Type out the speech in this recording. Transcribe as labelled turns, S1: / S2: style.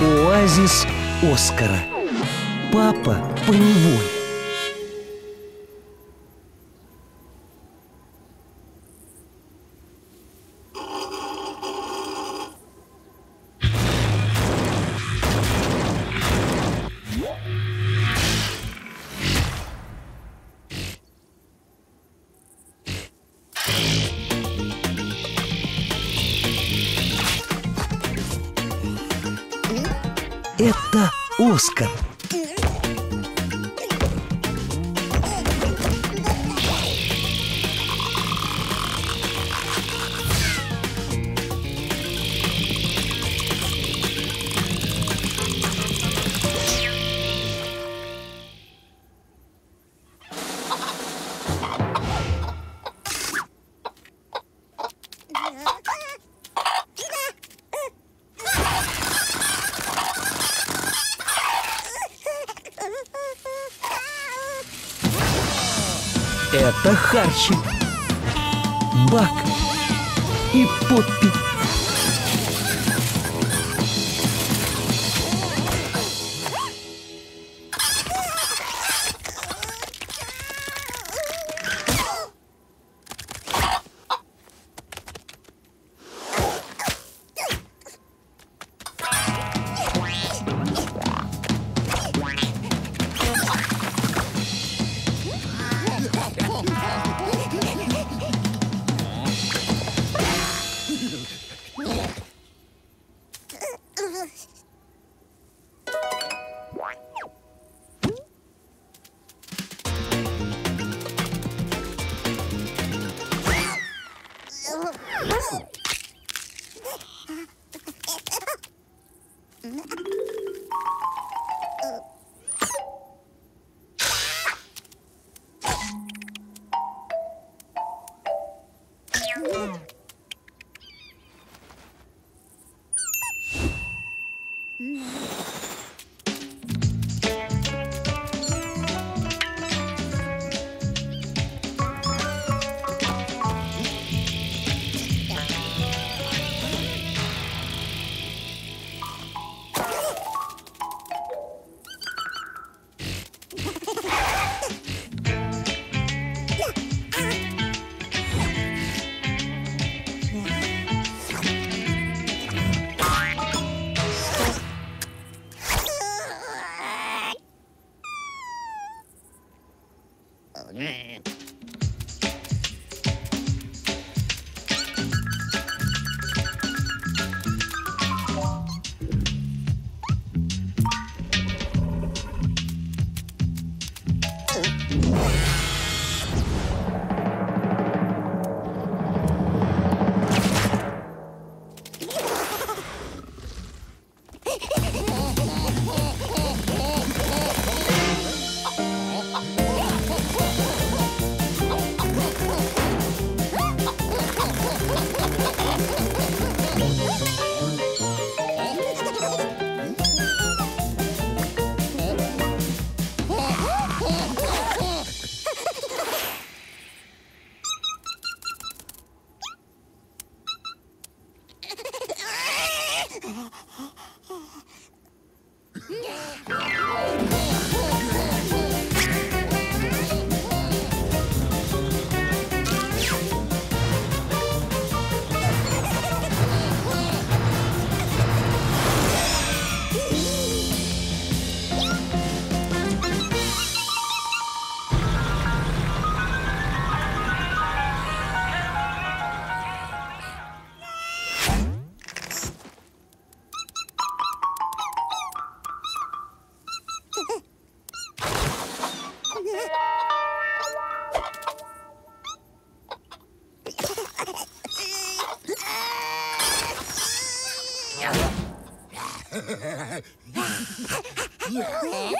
S1: Оазис Оскара. Папа по неволе. Это Оскар. Это Харчи, Бак и Поппи. 嗯。yeah.